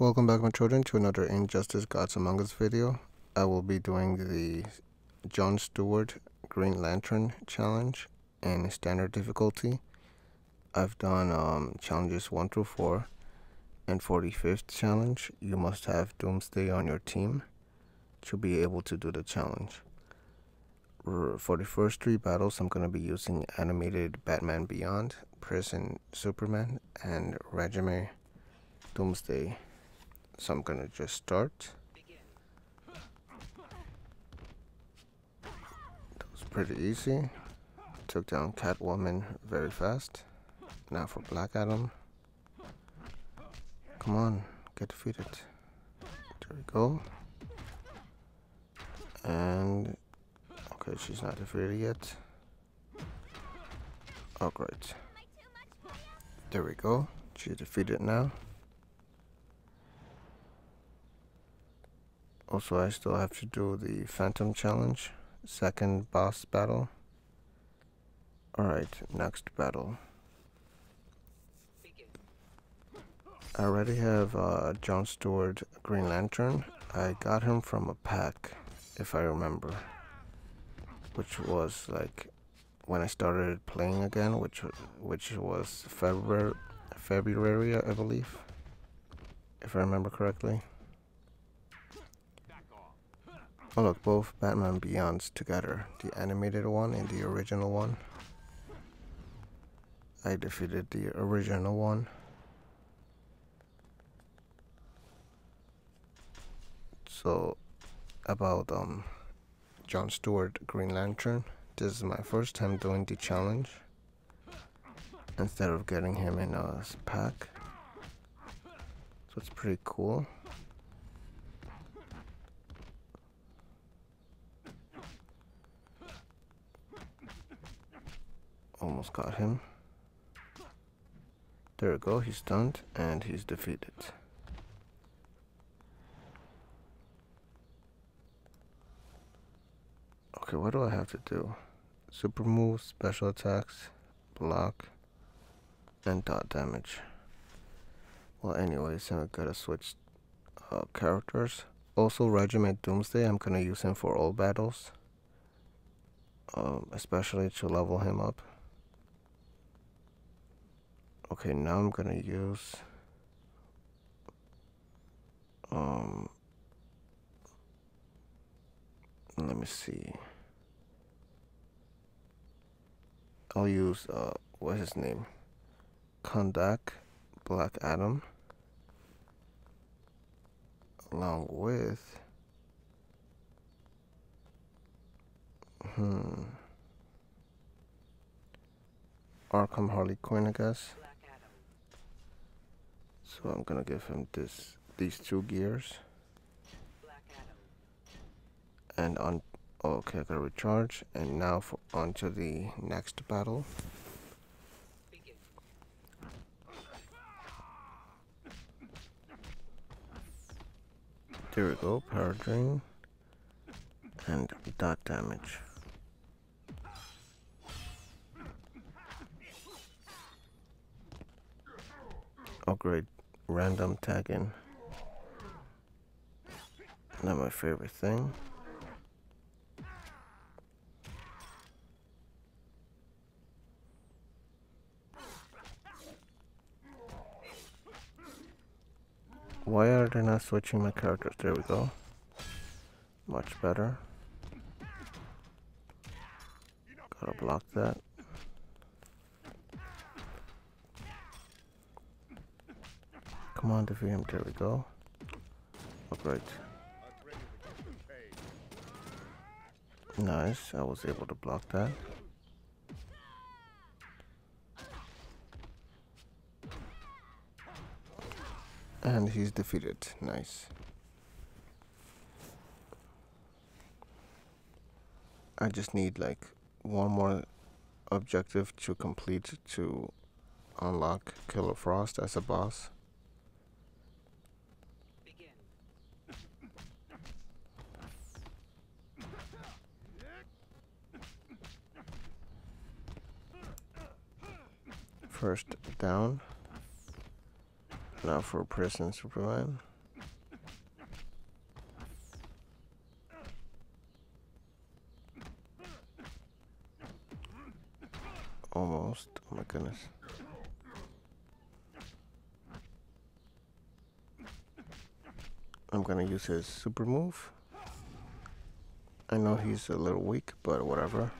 Welcome back my children to another Injustice Gods Among Us video. I will be doing the John Stewart Green Lantern challenge in standard difficulty. I've done um, challenges 1 through 4 and 45th challenge you must have Doomsday on your team to be able to do the challenge. For the first three battles I'm going to be using animated Batman Beyond, Prison Superman, and Regime Doomsday. So I'm gonna just start. That was pretty easy. Took down Catwoman very fast. Now for Black Adam. Come on, get defeated. There we go. And okay, she's not defeated yet. Oh great. There we go. She's defeated now. Also, I still have to do the Phantom Challenge, second boss battle. Alright, next battle. I already have uh, John Stewart Green Lantern. I got him from a pack, if I remember. Which was like when I started playing again, which which was February, February I believe, if I remember correctly. Oh look, both Batman Beyonds together. The animated one and the original one. I defeated the original one. So, about um, John Stewart Green Lantern. This is my first time doing the challenge. Instead of getting him in a pack. So it's pretty cool. Almost got him. There we go, he's stunned and he's defeated. Okay, what do I have to do? Super move, special attacks, block, and dot damage. Well, anyways, I gotta switch uh, characters. Also, Regiment Doomsday, I'm gonna use him for all battles. Um, especially to level him up. Okay, now I'm gonna use um let me see. I'll use uh what's his name? Kahndaq Black Adam along with hmm Arkham Harley Quinn I guess so I'm gonna give him this these two gears. And on okay, I gotta recharge. And now for onto the next battle. There we go, power drain and dot damage. Oh great, random tagging. Not my favorite thing. Why are they not switching my characters? There we go. Much better. Gotta block that. Come on, defeat him. There we go. Great. Nice. I was able to block that. And he's defeated. Nice. I just need like one more objective to complete to unlock Killer Frost as a boss. First down. Now for prison Superman. Almost. Oh my goodness. I'm gonna use his super move. I know he's a little weak, but whatever.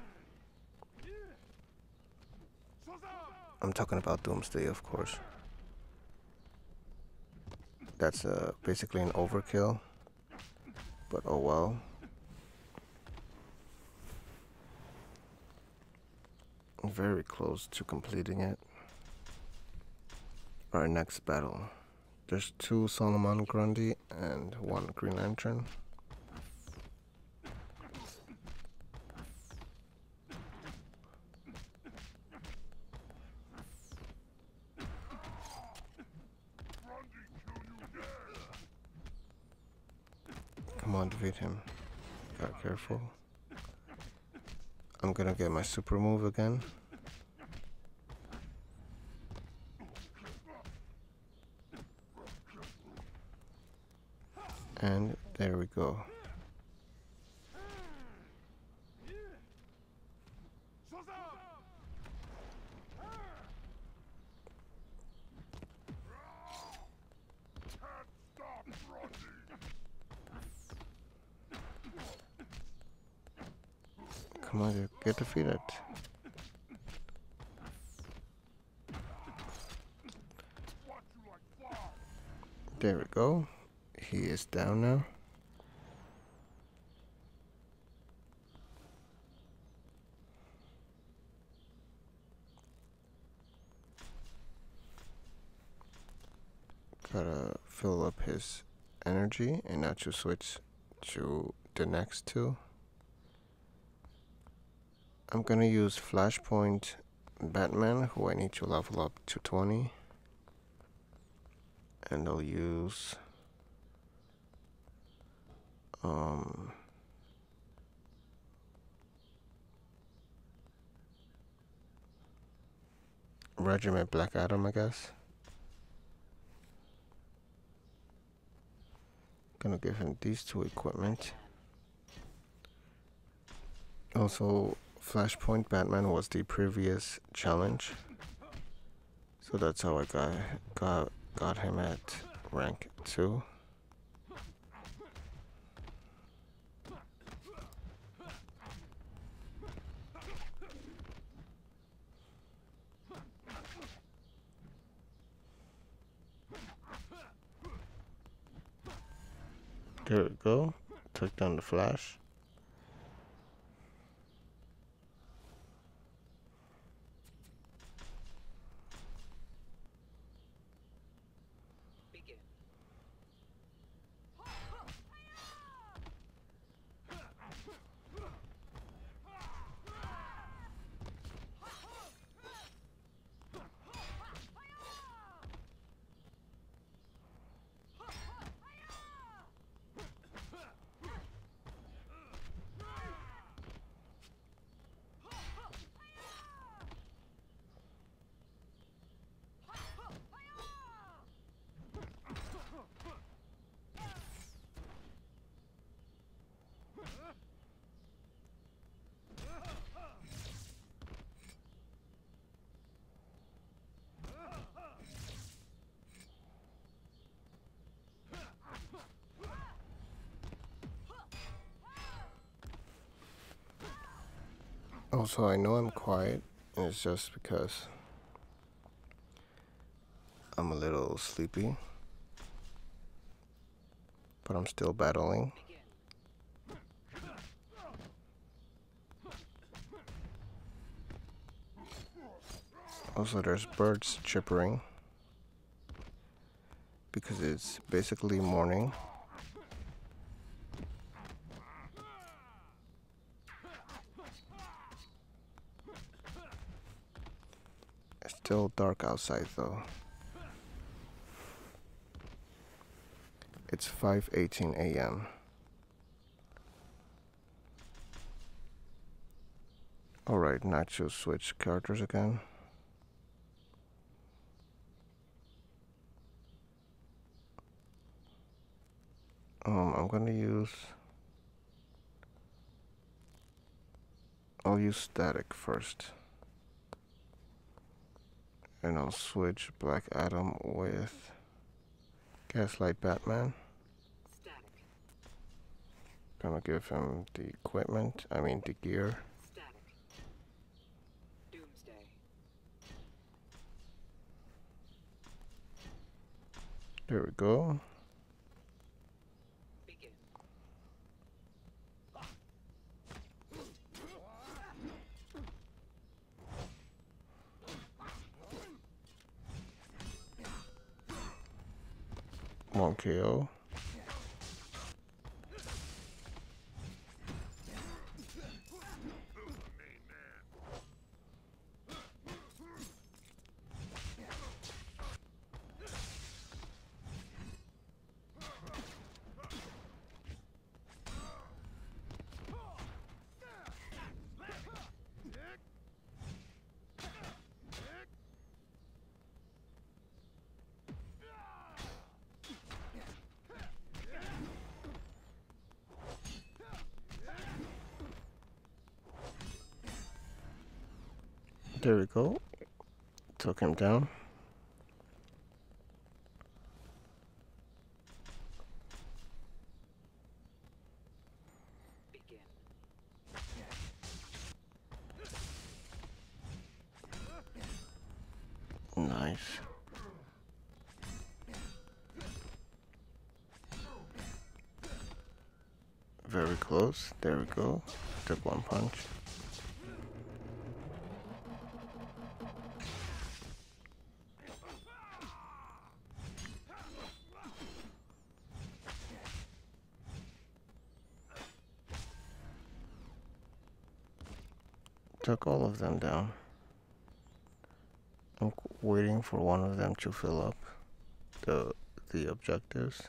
I'm talking about Doomsday, of course. That's uh, basically an overkill, but oh well. Very close to completing it. Our next battle. There's two Solomon Grundy and one Green Lantern. Come on, defeat him. Got careful. I'm gonna get my super move again. And there we go. Come on, get defeated. There we go. He is down now. Gotta fill up his energy and now to switch to the next two. I'm gonna use Flashpoint Batman, who I need to level up to 20. And I'll use um, Regiment Black Adam, I guess. Gonna give him these two equipment. Also, Flashpoint Batman was the previous challenge. So that's how I got got got him at rank 2. There we go. Took down the flash. Also, I know I'm quiet, and it's just because I'm a little sleepy, but I'm still battling. Also, there's birds chippering because it's basically morning. still dark outside though. It's 5:18 a.m. Alright, Nacho switch characters again. Um, I'm gonna use I'll use static first. And I'll switch Black Adam with Gaslight Batman. Static. Gonna give him the equipment, I mean the gear. There we go. There we go. Took him down. Nice. Very close. There we go. Took one punch. Took all of them down. I'm waiting for one of them to fill up the the objectives.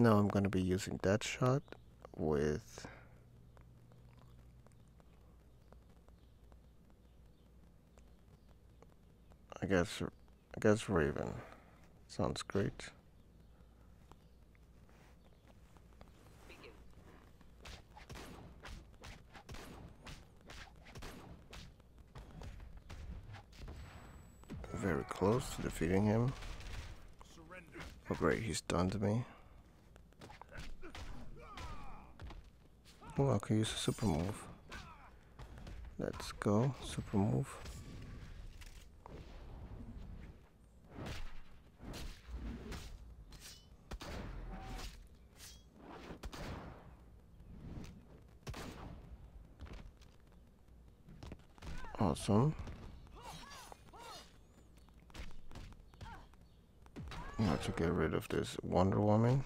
Now I'm going to be using Deadshot with I guess I guess Raven. Sounds great. Very close to defeating him. Oh great, he stunned me. Oh, I can use a super move. Let's go, super move. Awesome. Now to get rid of this Wonder Woman.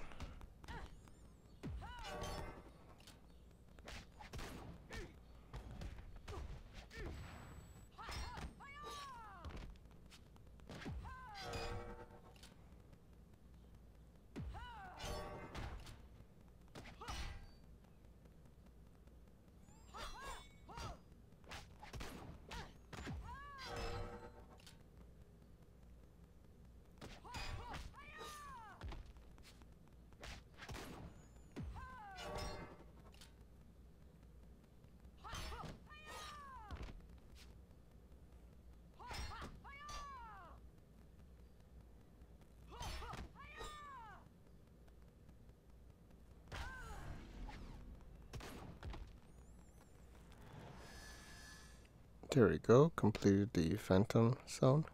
There we go, completed the phantom zone.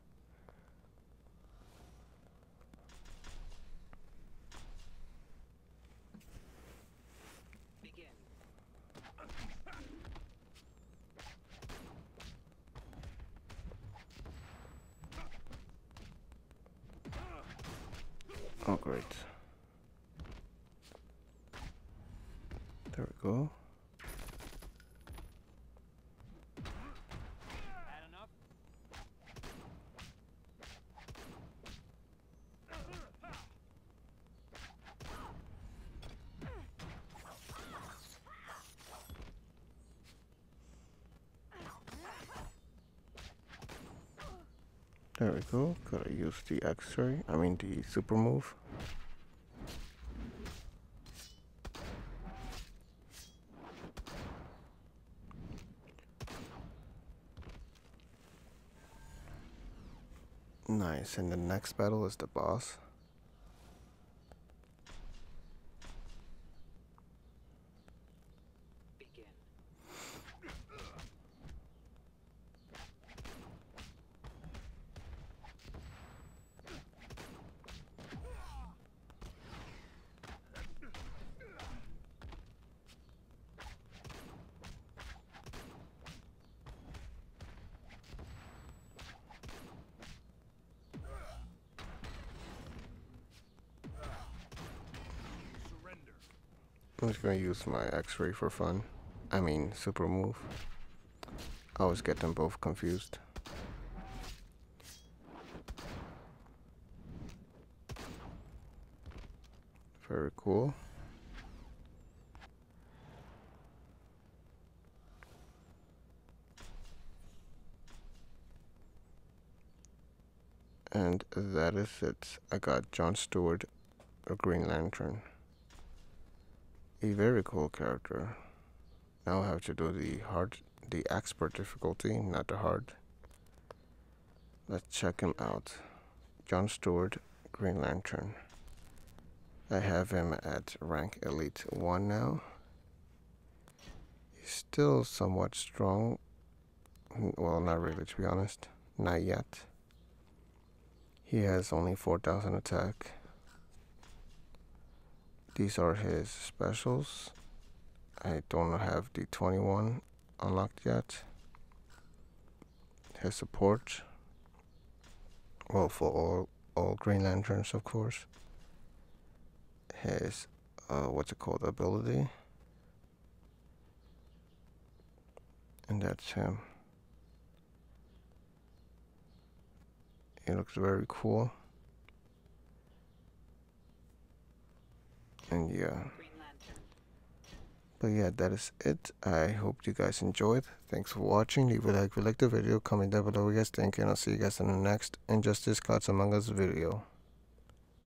Oh great. There we go. There we go. Gotta use the X-ray. I mean the super move. Nice. And the next battle is the boss. I'm just gonna use my x-ray for fun. I mean, super move. I always get them both confused. Very cool. And that is it. I got John Stewart, a Green Lantern a very cool character. Now I have to do the hard, the expert difficulty, not the hard. Let's check him out. John Stewart, Green Lantern. I have him at rank Elite 1 now. He's still somewhat strong. Well, not really, to be honest. Not yet. He has only 4,000 attack. These are his specials. I don't have the 21 unlocked yet. His support. Well, for all, all Green Lanterns, of course. His, uh, what's it called, ability. And that's him. He looks very cool. And yeah. But yeah that is it. I hope you guys enjoyed. Thanks for watching. Leave a like if you like the video comment down below what you guys think and i'll see you guys in the next injustice gods among us video